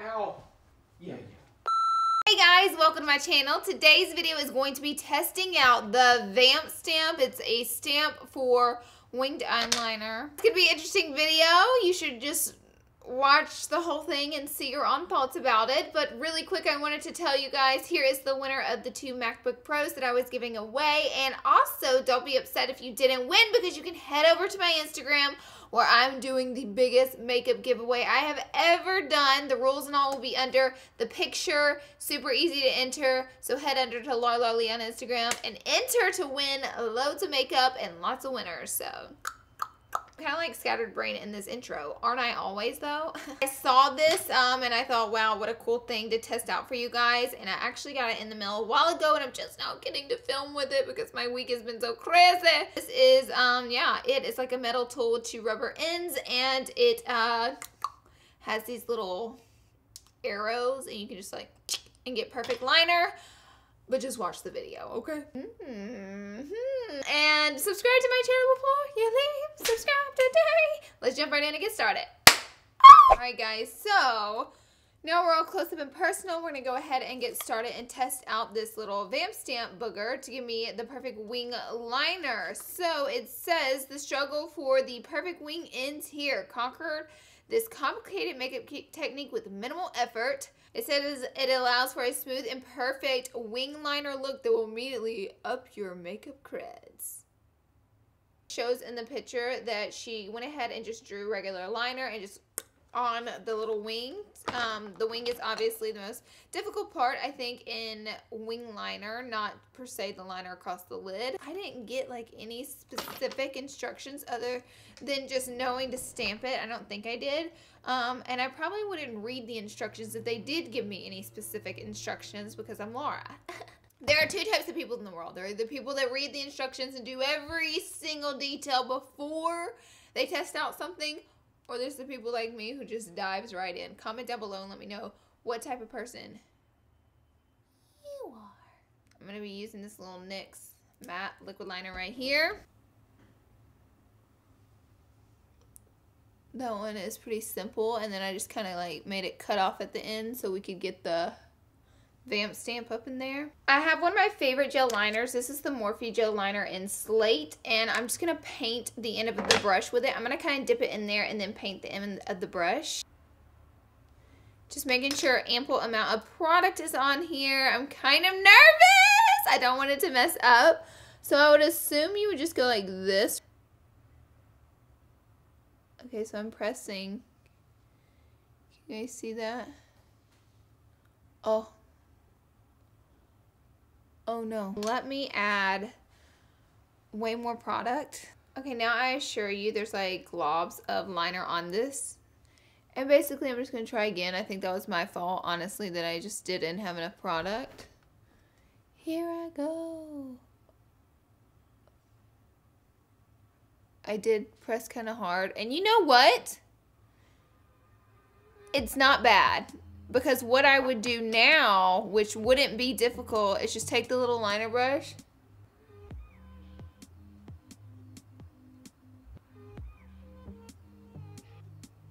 Ow. Yeah, yeah. Hey guys, welcome to my channel. Today's video is going to be testing out the Vamp stamp. It's a stamp for winged eyeliner. It's gonna be an interesting video. You should just watch the whole thing and see your own thoughts about it. But really quick, I wanted to tell you guys, here is the winner of the two MacBook Pros that I was giving away. And also, don't be upset if you didn't win because you can head over to my Instagram where I'm doing the biggest makeup giveaway I have ever done. The rules and all will be under the picture. Super easy to enter. So head under to Laura Lee on Instagram and enter to win loads of makeup and lots of winners. So kind of like scattered brain in this intro. Aren't I always though? I saw this um, and I thought, wow, what a cool thing to test out for you guys. And I actually got it in the mail a while ago and I'm just now getting to film with it because my week has been so crazy. This is, um, yeah, it is like a metal tool with two rubber ends and it uh, has these little arrows and you can just like and get perfect liner but just watch the video, okay? Mm-hmm. And subscribe to my channel before you leave. Subscribe today. Let's jump right in and get started. All right, guys, so now we're all close up and personal. We're gonna go ahead and get started and test out this little vamp stamp booger to give me the perfect wing liner. So it says the struggle for the perfect wing ends here. Conquered this complicated makeup technique with minimal effort. It says it allows for a smooth and perfect wing liner look that will immediately up your makeup creds. Shows in the picture that she went ahead and just drew regular liner and just on the little wing. Um, the wing is obviously the most difficult part, I think, in wing liner, not per se the liner across the lid. I didn't get like any specific instructions other than just knowing to stamp it. I don't think I did. Um, and I probably wouldn't read the instructions if they did give me any specific instructions because I'm Laura. There are two types of people in the world. There are the people that read the instructions and do every single detail before they test out something, or there's the people like me who just dives right in. Comment down below and let me know what type of person you are. I'm going to be using this little NYX matte liquid liner right here. That one is pretty simple and then I just kind of like made it cut off at the end so we could get the vamp stamp up in there. I have one of my favorite gel liners. This is the Morphe gel liner in Slate. And I'm just going to paint the end of the brush with it. I'm going to kind of dip it in there and then paint the end of the brush. Just making sure ample amount of product is on here. I'm kind of nervous. I don't want it to mess up. So I would assume you would just go like this. Okay, so I'm pressing. Can you guys see that? Oh, Oh no. Let me add way more product. Okay, now I assure you there's like globs of liner on this. And basically I'm just going to try again. I think that was my fault, honestly, that I just didn't have enough product. Here I go. I did press kind of hard. And you know what? It's not bad. Because what I would do now, which wouldn't be difficult, is just take the little liner brush.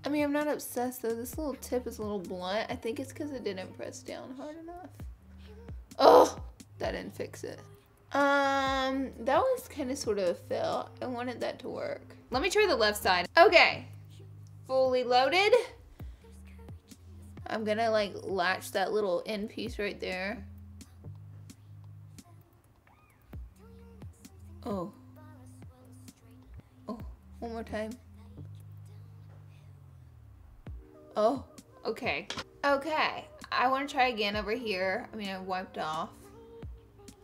I mean, I'm not obsessed though. This little tip is a little blunt. I think it's because it didn't press down hard enough. Oh, that didn't fix it. Um, that was kind of sort of a fail. I wanted that to work. Let me try the left side. Okay, fully loaded. I'm gonna like latch that little end piece right there. Oh. Oh, one more time. Oh, okay. Okay, I wanna try again over here. I mean, I wiped off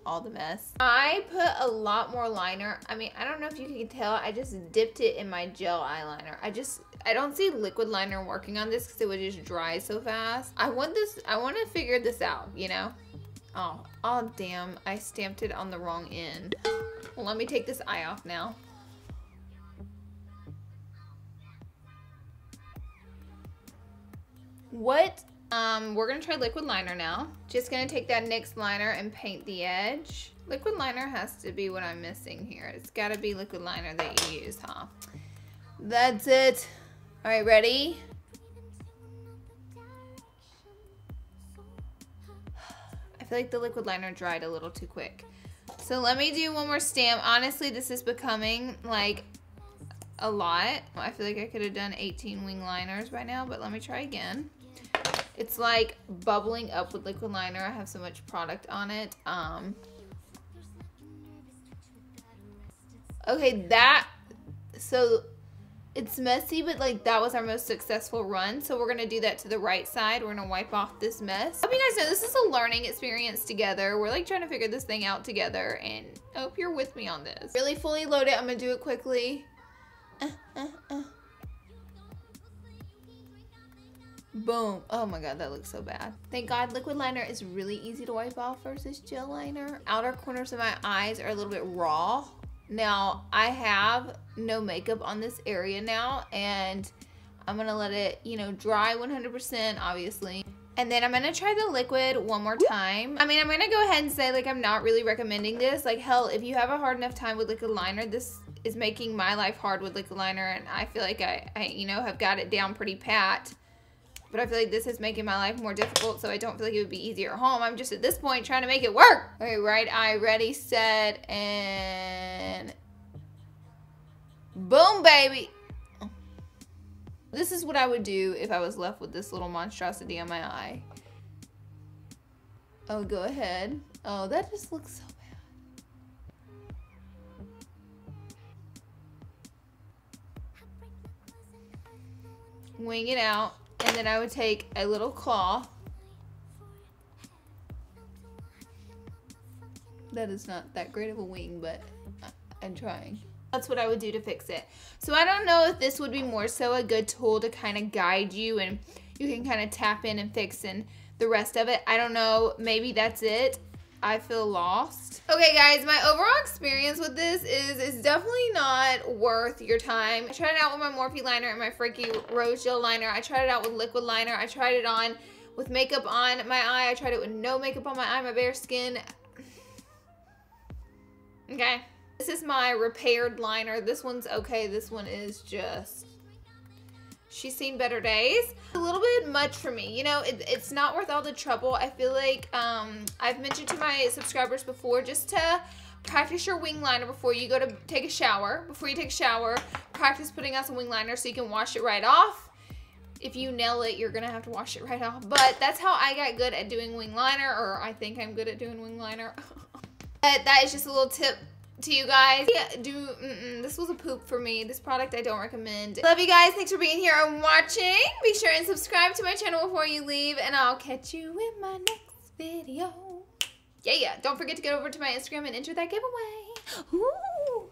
all the mess. I put a lot more liner. I mean, I don't know if you can tell, I just dipped it in my gel eyeliner. I just, I don't see liquid liner working on this because it would just dry so fast. I want this, I want to figure this out, you know? Oh, oh damn, I stamped it on the wrong end. Well, let me take this eye off now. What um, we're gonna try liquid liner now. Just gonna take that NYX liner and paint the edge. Liquid liner has to be what I'm missing here. It's gotta be liquid liner that you use, huh? That's it. All right, ready? I feel like the liquid liner dried a little too quick. So let me do one more stamp. Honestly, this is becoming like a lot. I feel like I could have done 18 wing liners by now, but let me try again. It's like bubbling up with liquid liner. I have so much product on it. Um, okay, that, so it's messy, but like that was our most successful run. So we're gonna do that to the right side. We're gonna wipe off this mess. Hope you guys know this is a learning experience together. We're like trying to figure this thing out together and I hope you're with me on this. Really fully loaded. I'm gonna do it quickly. Uh, uh, uh. Boom. Oh my god, that looks so bad. Thank god liquid liner is really easy to wipe off versus gel liner. Outer corners of my eyes are a little bit raw now, I have no makeup on this area now, and I'm gonna let it, you know, dry 100%, obviously. And then I'm gonna try the liquid one more time. I mean, I'm gonna go ahead and say, like, I'm not really recommending this. Like, hell, if you have a hard enough time with liquid liner, this is making my life hard with liquid liner, and I feel like I, I you know, have got it down pretty pat but I feel like this is making my life more difficult, so I don't feel like it would be easier at home. I'm just at this point trying to make it work. Okay, right eye ready, set, and boom, baby. This is what I would do if I was left with this little monstrosity on my eye. Oh, go ahead. Oh, that just looks so bad. Wing it out. And then I would take a little claw. That is not that great of a wing, but I'm trying. That's what I would do to fix it. So I don't know if this would be more so a good tool to kind of guide you and you can kind of tap in and fix in the rest of it. I don't know. Maybe that's it. I feel lost. Okay guys, my overall experience with this is it's definitely not worth your time. I tried it out with my Morphe liner and my Freaky Rose Gel liner. I tried it out with liquid liner. I tried it on with makeup on my eye. I tried it with no makeup on my eye, my bare skin. Okay. This is my repaired liner. This one's okay. This one is just she's seen better days. A little bit much for me. You know, it, it's not worth all the trouble. I feel like um, I've mentioned to my subscribers before just to practice your wing liner before you go to take a shower. Before you take a shower, practice putting on some wing liner so you can wash it right off. If you nail it, you're going to have to wash it right off. But that's how I got good at doing wing liner, or I think I'm good at doing wing liner. but that is just a little tip to you guys. Do mm -mm, this was a poop for me. This product I don't recommend. Love you guys. Thanks for being here and watching. Be sure and subscribe to my channel before you leave, and I'll catch you in my next video. Yeah, yeah. Don't forget to get over to my Instagram and enter that giveaway. Ooh.